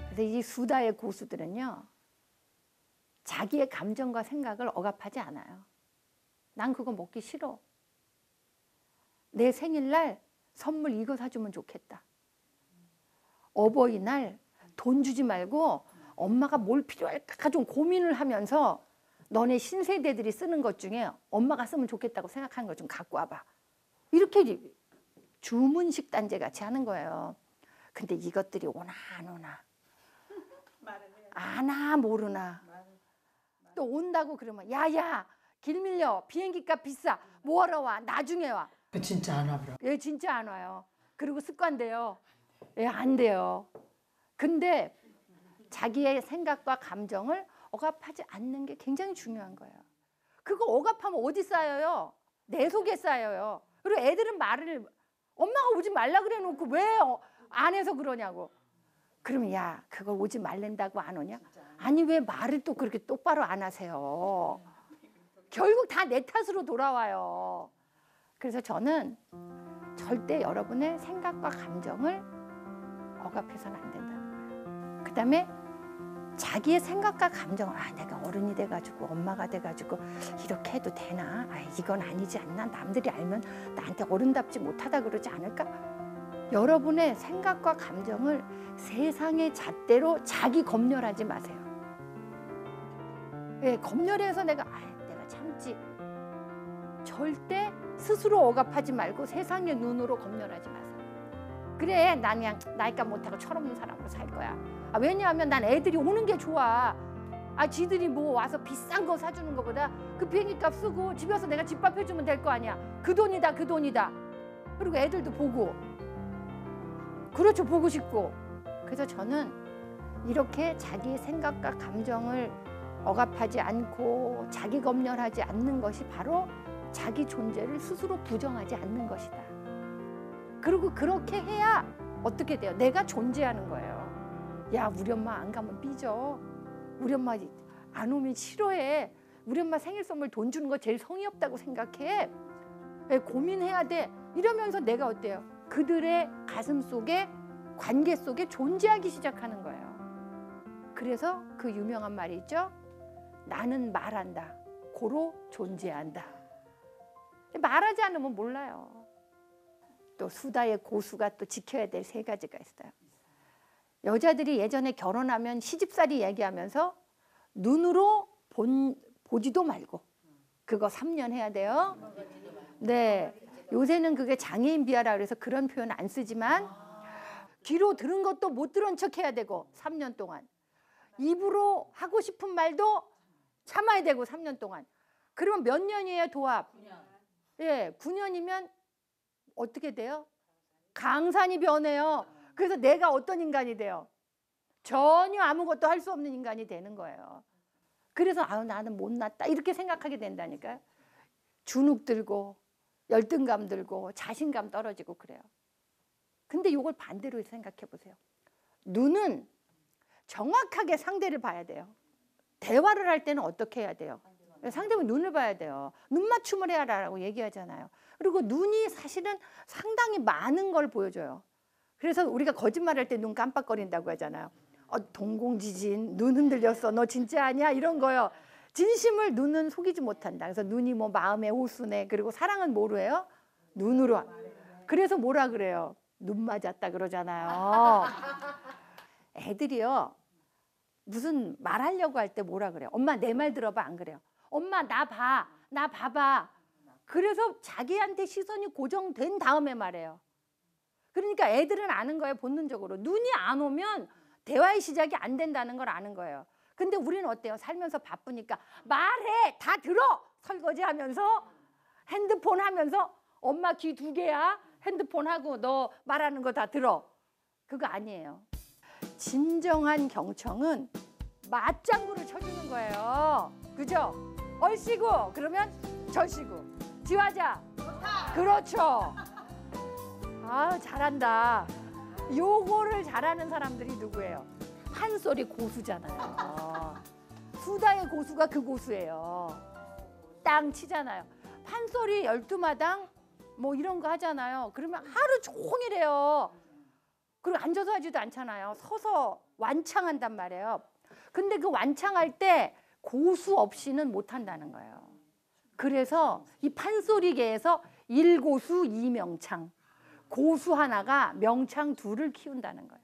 그래서 이 수다의 고수들은요. 자기의 감정과 생각을 억압하지 않아요. 난 그거 먹기 싫어. 내 생일날 선물 이거 사주면 좋겠다. 어버이날 돈 주지 말고 엄마가 뭘 필요할까 좀 고민을 하면서 너네 신세대들이 쓰는 것 중에 엄마가 쓰면 좋겠다고 생각하는 거좀 갖고 와봐. 이렇게 주문식 단제 같이 하는 거예요. 근데 이것들이 오나 안 오나 아나 모르나 또 온다고 그러면 야야 길 밀려 비행기 값 비싸 뭐하러 와 나중에 와 그 진짜 안 와버려. 얘 진짜 안 와요. 그리고 습관돼요. 얘안 돼요. 근데 자기의 생각과 감정을 억압하지 않는 게 굉장히 중요한 거예요. 그거 억압하면 어디 쌓여요? 내 속에 쌓여요. 그리고 애들은 말을 엄마가 오지 말라 그래 놓고 왜 어, 안 해서 그러냐고. 그러면 야 그걸 오지 말랜다고 안 오냐? 아니 왜 말을 또 그렇게 똑바로 안 하세요? 결국 다 내 탓으로 돌아와요. 그래서 저는 절대 여러분의 생각과 감정을 억압해서는 안 된다는 거예요. 그다음에 자기의 생각과 감정을 아 내가 어른이 돼가지고 엄마가 돼가지고 이렇게 해도 되나? 아 이건 아니지 않나? 남들이 알면 나한테 어른답지 못하다 그러지 않을까? 여러분의 생각과 감정을 세상의 잣대로 자기 검열하지 마세요. 예, 검열해서 내가 아, 내가 참지. 절대 스스로 억압하지 말고 세상의 눈으로 검열하지 마세요. 그래, 난 그냥 나이값 못하고 철없는 사람으로 살 거야. 아, 왜냐하면 난 애들이 오는 게 좋아. 아, 지들이 뭐 와서 비싼 거 사주는 것보다 그 비행기 값 쓰고 집에 와서 내가 집밥 해주면 될 거 아니야. 그 돈이다, 그 돈이다. 그리고 애들도 보고. 그렇죠, 보고 싶고. 그래서 저는 이렇게 자기의 생각과 감정을 억압하지 않고 자기 검열하지 않는 것이 바로 자기 존재를 스스로 부정하지 않는 것이다. 그리고 그렇게 해야 어떻게 돼요? 내가 존재하는 거예요. 야, 우리 엄마 안 가면 삐져. 우리 엄마 안 오면 싫어해. 우리 엄마 생일 선물 돈 주는 거 제일 성의 없다고 생각해. 예, 고민해야 돼. 이러면서 내가 어때요? 그들의 가슴 속에 관계 속에 존재하기 시작하는 거예요. 그래서 그 유명한 말이 있죠. 나는 말한다. 고로 존재한다. 말하지 않으면 몰라요. 또 수다의 고수가 또 지켜야 될 세 가지가 있어요. 여자들이 예전에 결혼하면 시집살이 얘기하면서 눈으로 본, 보지도 말고 그거 3년 해야 돼요. 네. 요새는 그게 장애인 비하라 그래서 그런 표현 안 쓰지만 귀로 들은 것도 못 들은 척 해야 되고 3년 동안 입으로 하고 싶은 말도 참아야 되고 3년 동안 그러면 몇 년이에요 도합? 예, 9년이면 어떻게 돼요? 강산이 변해요. 그래서 내가 어떤 인간이 돼요? 전혀 아무것도 할 수 없는 인간이 되는 거예요. 그래서 아유 나는 못났다 이렇게 생각하게 된다니까요. 주눅 들고 열등감 들고 자신감 떨어지고 그래요. 근데 이걸 반대로 생각해 보세요. 눈은 정확하게 상대를 봐야 돼요. 대화를 할 때는 어떻게 해야 돼요? 상대방 눈을 봐야 돼요. 눈 맞춤을 해야라고 얘기하잖아요. 그리고 눈이 사실은 상당히 많은 걸 보여줘요. 그래서 우리가 거짓말할 때 눈 깜빡거린다고 하잖아요. 어, 동공지진, 눈 흔들렸어. 너 진짜 아니야? 이런 거요. 진심을 눈은 속이지 못한다. 그래서 눈이 뭐 마음의 호수네. 그리고 사랑은 뭐로 해요? 눈으로. 그래서 뭐라 그래요? 눈 맞았다 그러잖아요. 애들이요. 무슨 말하려고 할 때 뭐라 그래요? 엄마 내 말 들어봐 안 그래요? 엄마 나 봐. 나 봐봐. 그래서 자기한테 시선이 고정된 다음에 말해요. 그러니까 애들은 아는 거예요, 본능적으로. 눈이 안 오면 대화의 시작이 안 된다는 걸 아는 거예요. 근데 우리는 어때요? 살면서 바쁘니까 말해! 다 들어! 설거지 하면서 핸드폰 하면서 엄마 귀 두 개야? 핸드폰 하고 너 말하는 거 다 들어. 그거 아니에요. 진정한 경청은 맞장구를 쳐주는 거예요. 그죠? 얼씨구 그러면 절씨구. 지화자. 그렇죠. 아 잘한다. 요거를 잘하는 사람들이 누구예요? 판소리 고수잖아요. 수다의 고수가 그 고수예요. 땅 치잖아요. 판소리 열두 마당 뭐 이런 거 하잖아요. 그러면 하루 종일 해요. 그리고 앉아서 하지도 않잖아요. 서서 완창한단 말이에요. 근데 그 완창할 때 고수 없이는 못 한다는 거예요. 그래서 이 판소리계에서 일고수 이명창 고수 하나가 명창 둘을 키운다는 거예요.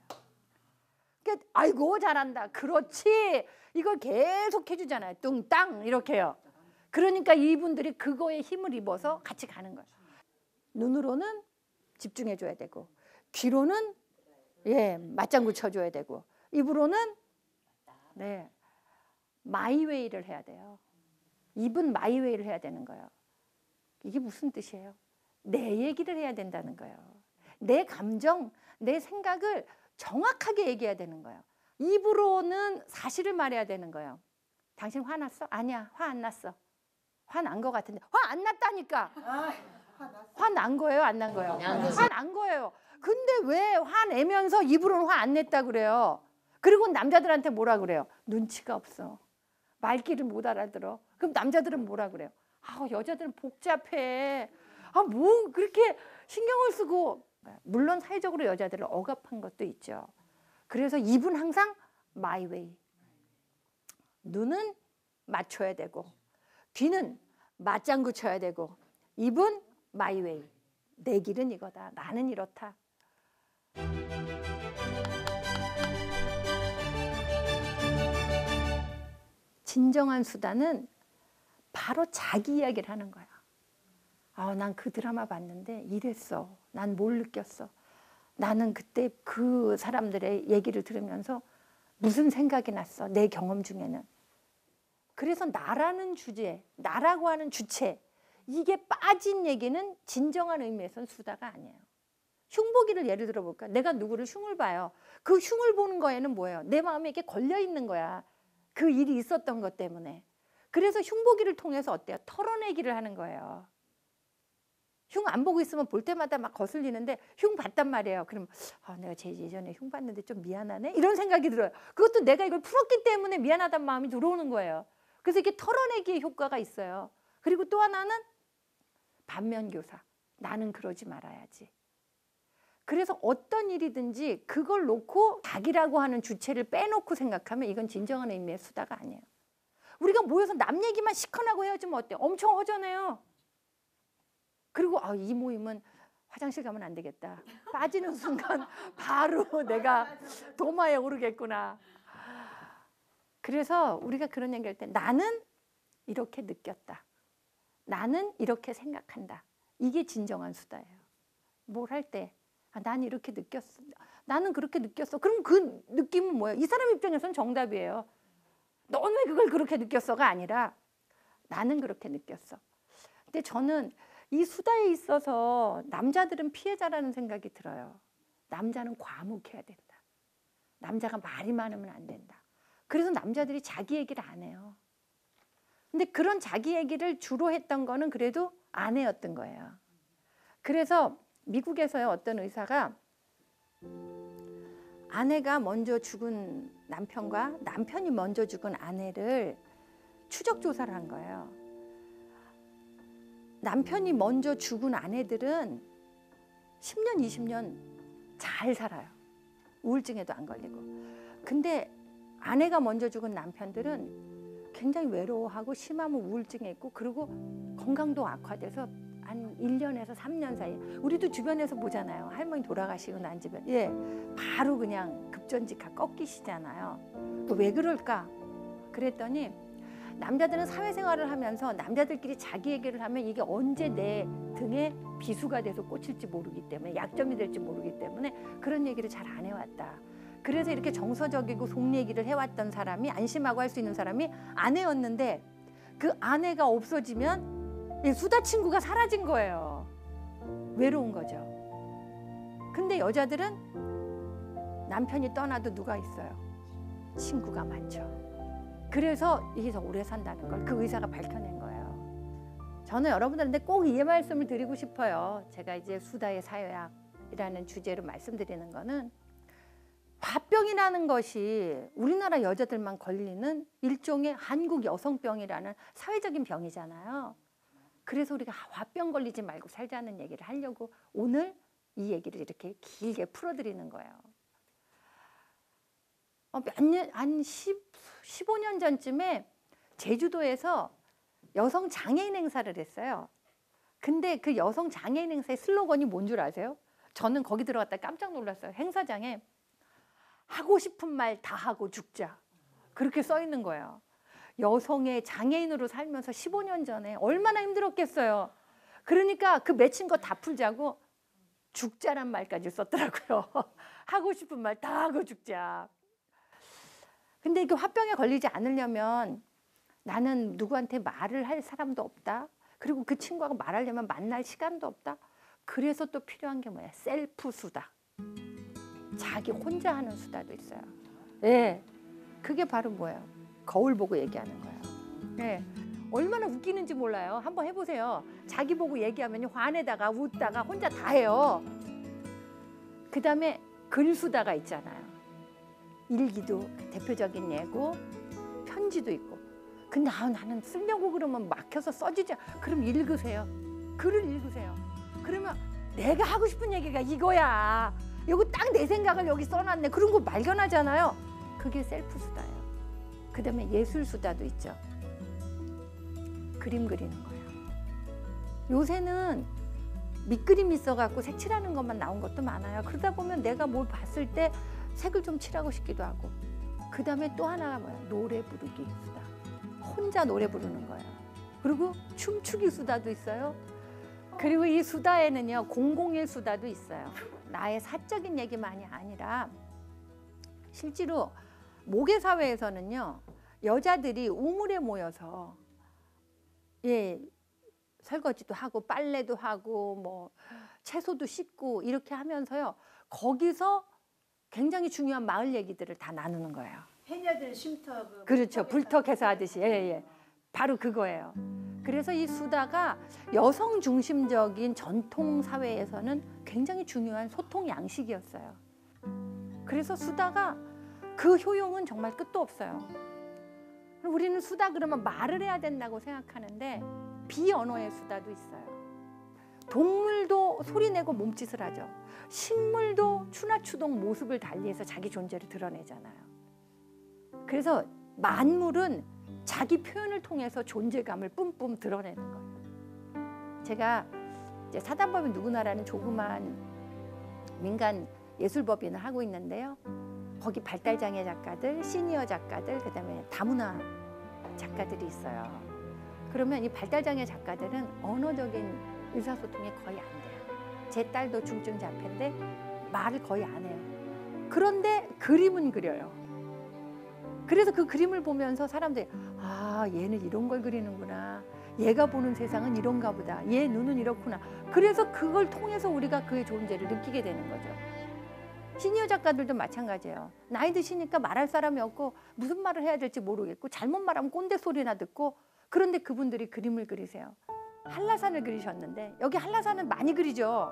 그러니까 아이고 잘한다. 그렇지. 이걸 계속 해주잖아요. 뚱땅 이렇게요. 그러니까 이분들이 그거에 힘을 입어서 같이 가는 거예요. 눈으로는 집중해줘야 되고 귀로는 예 맞장구 쳐줘야 되고 입으로는 네 마이웨이를 해야 돼요. 입은 마이웨이를 해야 되는 거예요. 이게 무슨 뜻이에요? 내 얘기를 해야 된다는 거예요. 내 감정, 내 생각을 정확하게 얘기해야 되는 거예요. 입으로는 사실을 말해야 되는 거예요. 당신 화났어? 아니야, 화 안 났어. 화 난 거 같은데 화 안 났다니까. 화난 거예요, 안 난 거예요? 화 난 거예요. 근데 왜 화내면서 입으로는 화 안 냈다 그래요? 그리고 남자들한테 뭐라 그래요? 눈치가 없어. 말귀를 못 알아들어. 그럼 남자들은 뭐라 그래요? 아, 여자들은 복잡해. 아, 뭐 그렇게 신경을 쓰고 물론 사회적으로 여자들을 억압한 것도 있죠. 그래서 입은 항상 way. 눈은 맞춰야 되고 귀는 맞장구 쳐야 되고 입은 way. 내 길은 이거다. 나는 이렇다. 진정한 수다는 바로 자기 이야기를 하는 거야. 아, 난 그 드라마 봤는데 이랬어. 난 뭘 느꼈어. 나는 그때 그 사람들의 얘기를 들으면서 무슨 생각이 났어. 내 경험 중에는. 그래서 나라는 주제, 나라고 하는 주체, 이게 빠진 얘기는 진정한 의미에선 수다가 아니에요. 흉보기를 예를 들어 볼까? 내가 누구를 흉을 봐요. 그 흉을 보는 거에는 뭐예요? 내 마음에 이게 걸려 있는 거야. 그 일이 있었던 것 때문에. 그래서 흉보기를 통해서 어때요? 털어내기를 하는 거예요. 흉 안 보고 있으면 볼 때마다 막 거슬리는데 흉 봤단 말이에요. 그럼 아, 내가 제 예전에 흉 봤는데 좀 미안하네 이런 생각이 들어요. 그것도 내가 이걸 풀었기 때문에 미안하단 마음이 들어오는 거예요. 그래서 이게 털어내기의 효과가 있어요. 그리고 또 하나는 반면교사. 나는 그러지 말아야지. 그래서 어떤 일이든지 그걸 놓고 자기라고 하는 주체를 빼놓고 생각하면 이건 진정한 의미의 수다가 아니에요. 우리가 모여서 남 얘기만 시커나고 헤어지면 어때요? 엄청 허전해요. 그리고 아, 이 모임은 화장실 가면 안 되겠다. 빠지는 순간 바로 내가 도마에 오르겠구나. 그래서 우리가 그런 얘기할 때 나는 이렇게 느꼈다. 나는 이렇게 생각한다. 이게 진정한 수다예요. 뭘 할 때, 아, 난 이렇게 느꼈어. 나는 그렇게 느꼈어. 그럼 그 느낌은 뭐예요? 이 사람 입장에서는 정답이에요. 넌 왜 그걸 그렇게 느꼈어가 아니라 나는 그렇게 느꼈어. 근데 저는 이 수다에 있어서 남자들은 피해자라는 생각이 들어요. 남자는 과묵해야 된다. 남자가 말이 많으면 안 된다. 그래서 남자들이 자기 얘기를 안 해요. 근데 그런 자기 얘기를 주로 했던 거는 그래도 아내였던 거예요. 그래서 미국에서의 어떤 의사가 아내가 먼저 죽은 남편과 남편이 먼저 죽은 아내를 추적 조사를 한 거예요. 남편이 먼저 죽은 아내들은 10년, 20년 잘 살아요. 우울증에도 안 걸리고. 근데 아내가 먼저 죽은 남편들은 굉장히 외로워하고 심하면 우울증에 있고 그리고 건강도 악화돼서 한 1년에서 3년 사이 우리도 주변에서 보잖아요. 할머니 돌아가시고 난 집에 예. 바로 그냥 급전직하 꺾이시잖아요. 왜 그럴까? 그랬더니 남자들은 사회생활을 하면서 남자들끼리 자기 얘기를 하면 이게 언제 내 등에 비수가 돼서 꽂힐지 모르기 때문에 약점이 될지 모르기 때문에 그런 얘기를 잘 안 해왔다. 그래서 이렇게 정서적이고 속 얘기를 해왔던 사람이 안심하고 할 수 있는 사람이 아내였는데 그 아내가 없어지면 이 수다 친구가 사라진 거예요. 외로운 거죠. 근데 여자들은 남편이 떠나도 누가 있어요? 친구가 많죠. 그래서 더 오래 산다는 걸 그 의사가 밝혀낸 거예요. 저는 여러분들한테 꼭 이 말씀을 드리고 싶어요. 제가 이제 수다의 사회학이라는 주제로 말씀드리는 거는 화병이라는 것이 우리나라 여자들만 걸리는 일종의 한국 여성병이라는 사회적인 병이잖아요. 그래서 우리가 화병 걸리지 말고 살자는 얘기를 하려고 오늘 이 얘기를 이렇게 길게 풀어드리는 거예요. 어, 몇 년, 한 10, 15년 전쯤에 제주도에서 여성 장애인 행사를 했어요. 근데 그 여성 장애인 행사의 슬로건이 뭔 줄 아세요? 저는 거기 들어갔다 깜짝 놀랐어요. 행사장에 하고 싶은 말 다 하고 죽자. 그렇게 써 있는 거예요. 여성의 장애인으로 살면서 15년 전에 얼마나 힘들었겠어요. 그러니까 그 맺힌 거 다 풀자고 죽자란 말까지 썼더라고요. 하고 싶은 말 다 하고 죽자. 근데 이게 화병에 걸리지 않으려면 나는 누구한테 말을 할 사람도 없다. 그리고 그 친구하고 말하려면 만날 시간도 없다. 그래서 또 필요한 게 뭐야? 셀프 수다. 자기 혼자 하는 수다도 있어요. 예. 네. 그게 바로 뭐예요? 거울 보고 얘기하는 거예요. 예. 네. 얼마나 웃기는지 몰라요. 한번 해보세요. 자기 보고 얘기하면 화내다가 웃다가 혼자 다 해요. 그 다음에 글수다가 있잖아요. 일기도 대표적인 예고, 편지도 있고. 근데 아, 나는 쓰려고 그러면 막혀서 써지지. 그럼 읽으세요. 글을 읽으세요. 그러면 내가 하고 싶은 얘기가 이거야. 이거 딱 내 생각을 여기 써놨네. 그런 거 발견하잖아요. 그게 셀프 수다예요. 그 다음에 예술 수다도 있죠. 그림 그리는 거예요. 요새는 밑그림 있어갖고 색칠하는 것만 나온 것도 많아요. 그러다 보면 내가 뭘 봤을 때 색을 좀 칠하고 싶기도 하고. 그 다음에 또 하나가 뭐야? 노래 부르기 수다. 혼자 노래 부르는 거예요. 그리고 춤추기 수다도 있어요. 그리고 이 수다에는요 공공일 수다도 있어요. 나의 사적인 얘기만이 아니라 실제로 모계 사회에서는요 여자들이 우물에 모여서 예 설거지도 하고 빨래도 하고 뭐 채소도 씻고 이렇게 하면서요 거기서 굉장히 중요한 마을 얘기들을 다 나누는 거예요. 해녀들 쉼터 그 그렇죠. 불턱에서 하듯이. 예, 예. 바로 그거예요. 그래서 이 수다가 여성 중심적인 전통 사회에서는 굉장히 중요한 소통 양식이었어요. 그래서 수다가 그 효용은 정말 끝도 없어요. 우리는 수다 그러면 말을 해야 된다고 생각하는데 비언어의 수다도 있어요. 동물도 소리 내고 몸짓을 하죠. 식물도 추나추동 모습을 달리해서 자기 존재를 드러내잖아요. 그래서 만물은 자기 표현을 통해서 존재감을 뿜뿜 드러내는 거예요. 제가 이제 사단법인 누구나라는 조그만 민간 예술법인을 하고 있는데요. 거기 발달장애 작가들, 시니어 작가들, 그다음에 다문화 작가들이 있어요. 그러면 이 발달장애 작가들은 언어적인 의사소통이 거의 안 돼요. 제 딸도 중증 자폐인데 말을 거의 안 해요. 그런데 그림은 그려요. 그래서 그 그림을 보면서 사람들이 아 얘는 이런 걸 그리는구나. 얘가 보는 세상은 이런가 보다. 얘 눈은 이렇구나. 그래서 그걸 통해서 우리가 그의 존재를 느끼게 되는 거죠. 시니어 작가들도 마찬가지예요. 나이 드시니까 말할 사람이 없고 무슨 말을 해야 될지 모르겠고 잘못 말하면 꼰대 소리나 듣고 그런데 그분들이 그림을 그리세요. 한라산을 그리셨는데 여기 한라산은 많이 그리죠.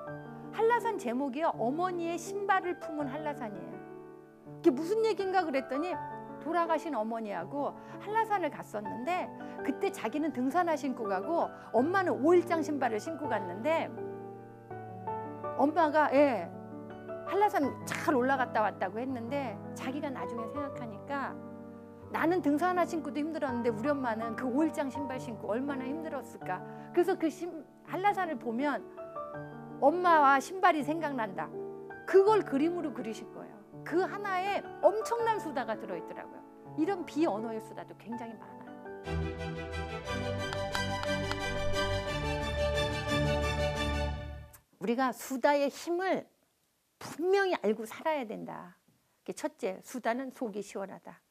한라산 제목이요. 어머니의 신발을 품은 한라산이에요. 이게 무슨 얘기인가 그랬더니 돌아가신 어머니하고 한라산을 갔었는데 그때 자기는 등산화 신고 가고 엄마는 오일장 신발을 신고 갔는데 엄마가 예 한라산 잘 올라갔다 왔다고 했는데 자기가 나중에 생각하니까 나는 등산화 신고도 힘들었는데 우리 엄마는 그 오일장 신발 신고 얼마나 힘들었을까. 그래서 그 신, 한라산을 보면 엄마와 신발이 생각난다. 그걸 그림으로 그리실 거예요. 그 하나에 엄청난 수다가 들어있더라고요. 이런 비언어의 수다도 굉장히 많아요. 우리가 수다의 힘을 분명히 알고 살아야 된다. 첫째, 수다는 속이 시원하다.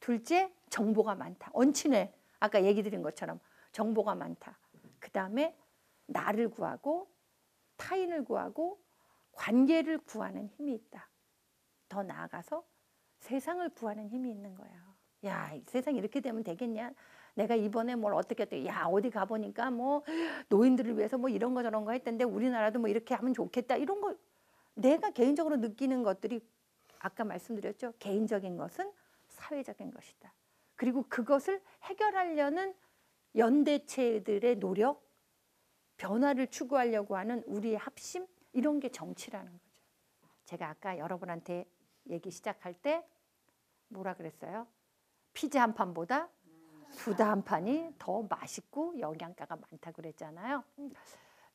둘째, 정보가 많다. 언친해. 아까 얘기 드린 것처럼 정보가 많다. 그 다음에 나를 구하고 타인을 구하고 관계를 구하는 힘이 있다. 더 나아가서 세상을 구하는 힘이 있는 거예요. 야, 이 세상이 이렇게 되면 되겠냐? 내가 이번에 뭘 어떻게 했더니 야, 어디 가보니까 뭐 노인들을 위해서 뭐 이런 거 저런 거 했던데 우리나라도 뭐 이렇게 하면 좋겠다. 이런 거 내가 개인적으로 느끼는 것들이 아까 말씀드렸죠. 개인적인 것은 사회적인 것이다. 그리고 그것을 해결하려는 연대체들의 노력, 변화를 추구하려고 하는 우리의 합심 이런 게 정치라는 거죠. 제가 아까 여러분한테 얘기 시작할 때 뭐라 그랬어요? 피자 한 판보다 수다 한 판이 더 맛있고 영양가가 많다고 그랬잖아요.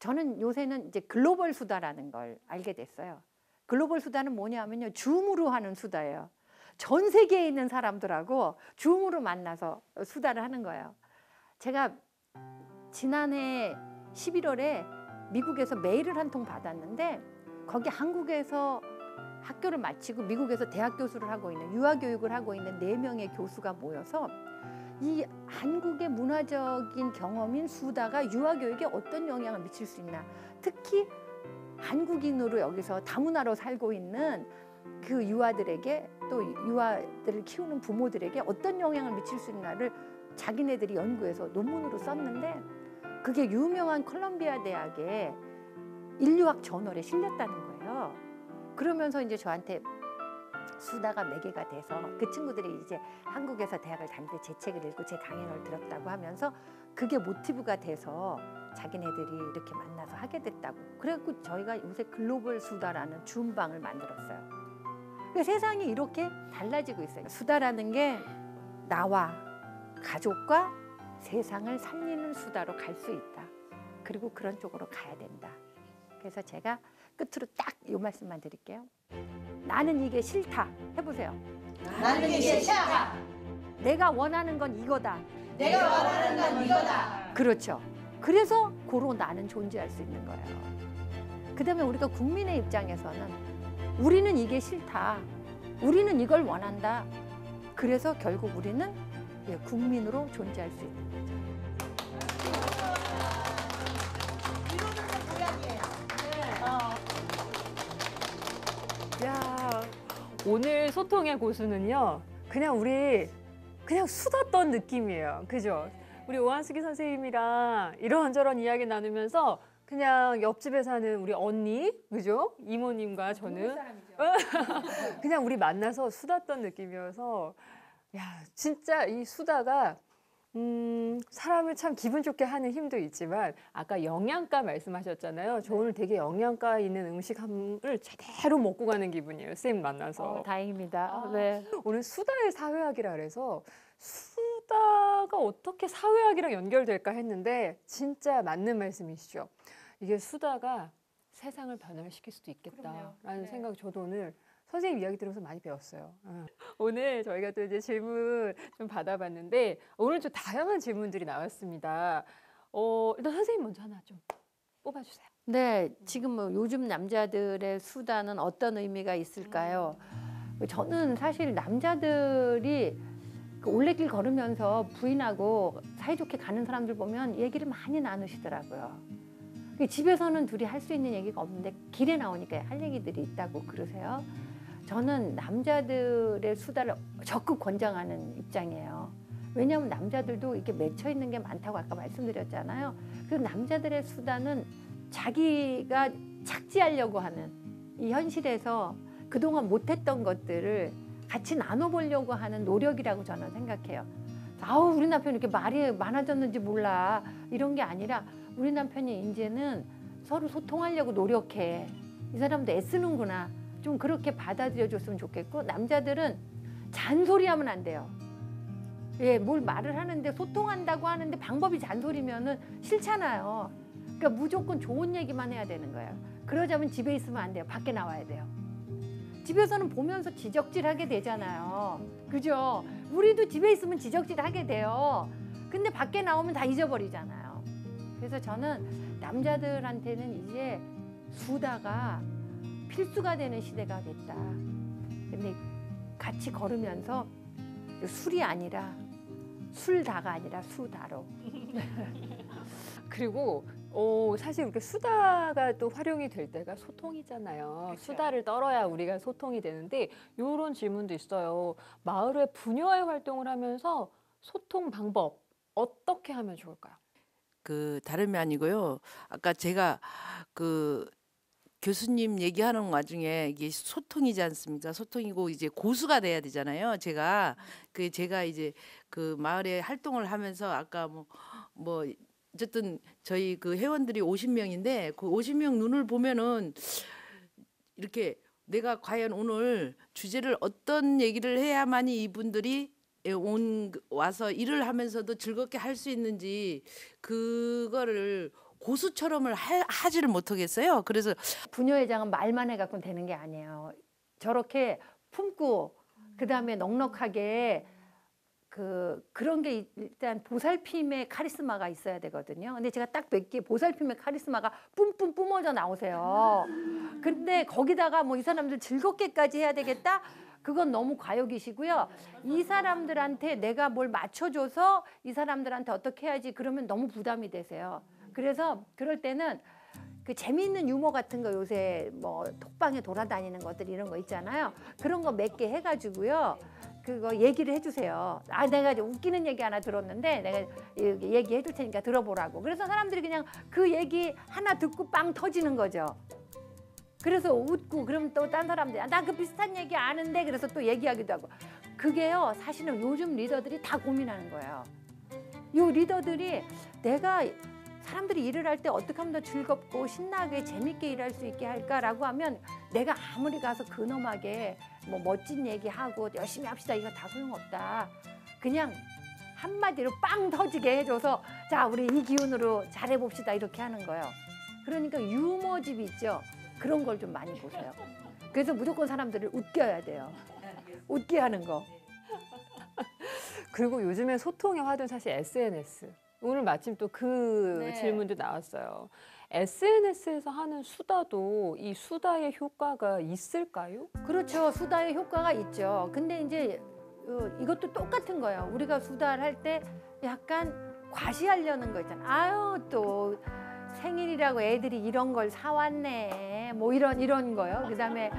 저는 요새는 이제 글로벌 수다라는 걸 알게 됐어요. 글로벌 수다는 뭐냐면요. 줌으로 하는 수다예요. 전 세계에 있는 사람들하고 줌으로 만나서 수다를 하는 거예요. 제가 지난해 11월에 미국에서 메일을 한 통 받았는데 거기 한국에서 학교를 마치고 미국에서 대학 교수를 하고 있는 유아 교육을 하고 있는 네 명의 교수가 모여서 이 한국의 문화적인 경험인 수다가 유아 교육에 어떤 영향을 미칠 수 있나 특히 한국인으로 여기서 다문화로 살고 있는 그 유아들에게 또 유아들을 키우는 부모들에게 어떤 영향을 미칠 수 있나를 자기네들이 연구해서 논문으로 썼는데 그게 유명한 컬럼비아 대학의 인류학 저널에 실렸다는 거예요. 그러면서 이제 저한테 수다가 매개가 돼서 그 친구들이 이제 한국에서 대학을 다닐 때 제 책을 읽고 제 강연을 들었다고 하면서 그게 모티브가 돼서 자기네들이 이렇게 만나서 하게 됐다고. 그래갖고 저희가 요새 글로벌 수다라는 줌방을 만들었어요. 그 세상이 이렇게 달라지고 있어요. 수다라는 게 나와 가족과 세상을 살리는 수다로 갈 수 있다. 그리고 그런 쪽으로 가야 된다. 그래서 제가 끝으로 딱 이 말씀만 드릴게요. 나는 이게 싫다. 해보세요. 나는 이게 싫다. 내가 원하는 건 이거다. 내가 원하는 건 이거다. 그렇죠. 그래서 고로 나는 존재할 수 있는 거예요. 그 다음에 우리가 국민의 입장에서는 우리는 이게 싫다. 우리는 이걸 원한다. 그래서 결국 우리는 예, 국민으로 존재할 수 있는 오늘 소통의 고수는요 그냥 우리 그냥 수다 떤 느낌이에요. 그죠? 우리 오한숙이 선생님이랑 이런저런 이야기 나누면서 그냥 옆집에 사는 우리 언니 그죠? 이모님과 저는 그냥 우리 만나서 수다 떤 느낌이어서 야 진짜 이 수다가 음, 사람을 참 기분 좋게 하는 힘도 있지만 아까 영양가 말씀하셨잖아요. 저 오늘 되게 영양가 있는 음식을 제대로 먹고 가는 기분이에요. 쌤 만나서. 어, 다행입니다. 아. 네. 오늘 수다의 사회학이라 그래서 수다가 어떻게 사회학이랑 연결될까 했는데 진짜 맞는 말씀이시죠. 이게 수다가 세상을 변화시킬 수도 있겠다라는 네. 생각 저도 오늘 선생님 이야기 들어서 많이 배웠어요. 어. 오늘 저희가 또 이제 질문 좀 받아봤는데 오늘 좀 다양한 질문들이 나왔습니다. 어, 일단 선생님 먼저 하나 좀 뽑아주세요. 네, 지금 뭐 요즘 남자들의 수다는 어떤 의미가 있을까요? 저는 사실 남자들이 그 올레길 걸으면서 부인하고 사이좋게 가는 사람들 보면 얘기를 많이 나누시더라고요. 그 집에서는 둘이 할 수 있는 얘기가 없는데 길에 나오니까 할 얘기들이 있다고 그러세요. 저는 남자들의 수다를 적극 권장하는 입장이에요. 왜냐하면 남자들도 이렇게 맺혀 있는 게 많다고 아까 말씀드렸잖아요. 그 남자들의 수다는 자기가 착지하려고 하는 이 현실에서 그동안 못했던 것들을 같이 나눠보려고 하는 노력이라고 저는 생각해요. 아우 우리 남편 이렇게 말이 많아졌는지 몰라 이런 게 아니라 우리 남편이 이제는 서로 소통하려고 노력해 이 사람도 애쓰는구나 좀 그렇게 받아들여줬으면 좋겠고 남자들은 잔소리하면 안 돼요. 예, 뭘 말을 하는데 소통한다고 하는데 방법이 잔소리면은 싫잖아요. 그러니까 무조건 좋은 얘기만 해야 되는 거예요. 그러자면 집에 있으면 안 돼요. 밖에 나와야 돼요. 집에서는 보면서 지적질하게 되잖아요. 그죠? 우리도 집에 있으면 지적질하게 돼요. 근데 밖에 나오면 다 잊어버리잖아요. 그래서 저는 남자들한테는 이제 수다가 필수가 되는 시대가 됐다. 근데 같이 걸으면서 술이 아니라 술다가 아니라 수다로. 그리고 어, 사실 이렇게 수다가 또 활용이 될 때가 소통이잖아요. 수다를 떨어야 우리가 소통이 되는데 이런 질문도 있어요. 마을의 부녀회 활동을 하면서 소통 방법 어떻게 하면 좋을까요? 그 다름이 아니고요. 아까 제가 그 교수님 얘기하는 와중에 이게 소통이지 않습니까? 소통이고 이제 고수가 돼야 되잖아요. 제가 그 제가 이제 그 마을에 활동을 하면서 아까 뭐뭐 어쨌든 저희 그 회원들이 50명인데 그 50명 눈을 보면은 이렇게 내가 과연 오늘 주제를 어떤 얘기를 해야만이 이분들이 온 와서 일을 하면서도 즐겁게 할 수 있는지 그거를 고수처럼을 하, 하지를 못하겠어요. 그래서 부녀회장은 말만 해갖고 되는 게 아니에요. 저렇게 품고 그 다음에 넉넉하게 그 그런 게 일단 보살핌의 카리스마가 있어야 되거든요. 근데 제가 딱 몇 개 보살핌의 카리스마가 뿜뿜 뿜어져 나오세요. 근데 거기다가 뭐 이 사람들 즐겁게까지 해야 되겠다? 그건 너무 과욕이시고요. 이 사람들한테 내가 뭘 맞춰줘서 이 사람들한테 어떻게 해야지 그러면 너무 부담이 되세요. 그래서 그럴 때는 그 재미있는 유머 같은 거 요새 뭐 톡방에 돌아다니는 것들 이런 거 있잖아요. 그런 거 몇 개 해가지고요. 그거 얘기를 해주세요. 아 내가 웃기는 얘기 하나 들었는데 내가 이- 얘기해 줄 테니까 들어보라고. 그래서 사람들이 그냥 그 얘기 하나 듣고 빵 터지는 거죠. 그래서 웃고 그러면 또딴 사람들이 나그 비슷한 얘기 아는데 그래서 또 얘기하기도 하고 그게요 사실은 요즘 리더들이 다 고민하는 거예요. 요 리더들이 내가 사람들이 일을 할 때 어떻게 하면 더 즐겁고 신나게 재밌게 일할 수 있게 할까라고 하면 내가 아무리 가서 근엄하게 뭐 멋진 얘기하고 열심히 합시다 이거 다 소용없다. 그냥 한마디로 빵 터지게 해줘서 자 우리 이 기운으로 잘해봅시다 이렇게 하는 거예요. 그러니까 유머집 있죠. 그런 걸 좀 많이 보세요. 그래서 무조건 사람들을 웃겨야 돼요. 웃게 하는 거. 그리고 요즘에 소통의 화두는 사실 SNS. 오늘 마침 또 그 네. 질문도 나왔어요. SNS에서 하는 수다도 이 수다의 효과가 있을까요? 그렇죠. 수다의 효과가 있죠. 근데 이제 어, 이것도 똑같은 거예요. 우리가 수다를 할 때 약간 과시하려는 거 있잖아. 아유 또 생일이라고 애들이 이런 걸 사왔네. 뭐 이런 이런 거요. 그다음에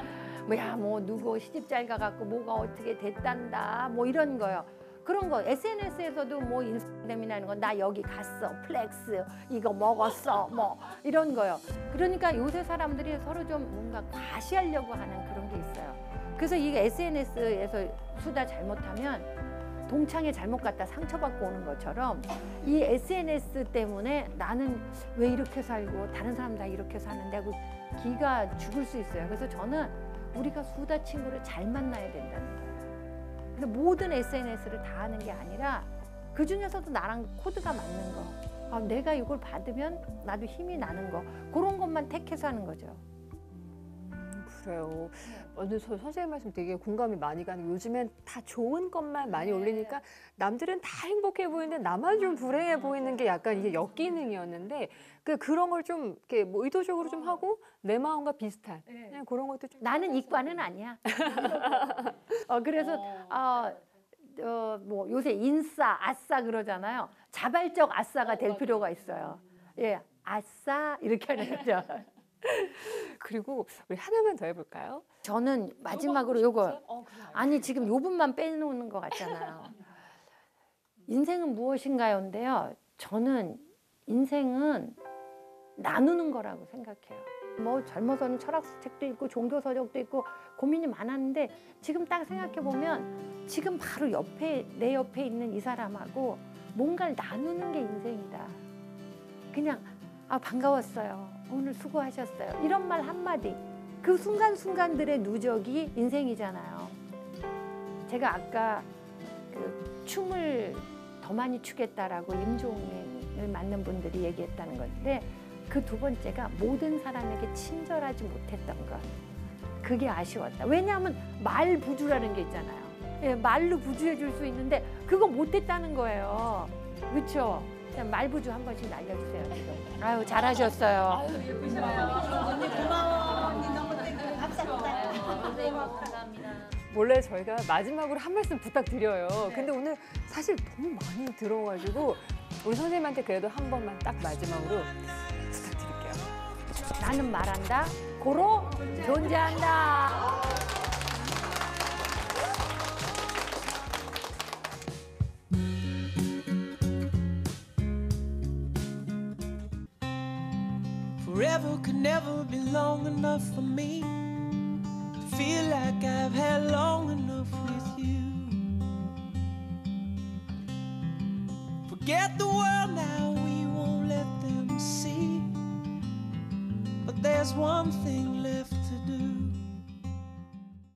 뭐야 뭐 누구 시집 잘 가갖고 뭐가 어떻게 됐단다. 뭐 이런 거요. 그런 거 SNS에서도 뭐 인스타그램이나 이런 거 나 여기 갔어 flex 이거 먹었어 뭐 이런 거요. 그러니까 요새 사람들이 서로 좀 뭔가 과시하려고 하는 그런 게 있어요. 그래서 이게 SNS에서 수다 잘못하면 동창회 잘못 갔다 상처받고 오는 것처럼 이 SNS 때문에 나는 왜 이렇게 살고 다른 사람 다 이렇게 사는데 하고 기가 죽을 수 있어요. 그래서 저는 우리가 수다 친구를 잘 만나야 된다는. 그래서 모든 SNS를 다 하는 게 아니라 그 중에서도 나랑 코드가 맞는 거. 아, 내가 이걸 받으면 나도 힘이 나는 거. 그런 것만 택해서 하는 거죠. 그래요. 오늘 저 선생님 말씀 되게 공감이 많이 가는. 요즘엔 다 좋은 것만 많이 올리니까 남들은 다 행복해 보이는데 나만 좀 불행해 보이는 게 약간 이게 역기능이었는데 그 그런 걸 좀 이렇게 뭐 의도적으로 좀 하고 내 마음과 비슷한 그냥 그런 것도 좀 나는 이과는 아니야. 어, 그래서 어, 어, 뭐 요새 인싸, 아싸 그러잖아요. 자발적 아싸가 될 필요가 있어요. 예, 아싸 이렇게 하는 거죠. 그리고 우리 하나만 더 해볼까요? 저는 마지막으로 요거 어. 아니 지금 요 부분만 빼놓는 것 같잖아요. 인생은 무엇인가요인데요. 저는 인생은 나누는 거라고 생각해요. 뭐 젊어서는 철학책도 있고 종교서적도 있고 고민이 많았는데 지금 딱 생각해 보면 지금 바로 옆에 내 옆에 있는 이 사람하고 뭔가를 나누는 게 인생이다. 그냥 아 반가웠어요. 오늘 수고하셨어요. 이런 말 한마디. 그 순간순간들의 누적이 인생이잖아요. 제가 아까 그 춤을 더 많이 추겠다라고 임종행을 맞는 분들이 얘기했다는 건데 그 두 번째가 모든 사람에게 친절하지 못했던 것. 그게 아쉬웠다. 왜냐하면 말 부주라는 게 있잖아요. 예, 말로 부주해 줄 수 있는데 그거 못했다는 거예요. 그렇죠? 그냥 말 부주 한 번씩 날려주세요. 지금. 아유 잘하셨어요. 원래 저희가 마지막으로 한 말씀 부탁드려요. 근데 오늘 사실 너무 많이 들어가지고 우리 선생님한테 그래도 한 번만 딱 마지막으로 부탁드릴게요. 나는 말한다. 고로 존재한다. Forever could never be long enough for me to feel like I've had long enough with you. Forget the world now, we won't let them see. But there's one thing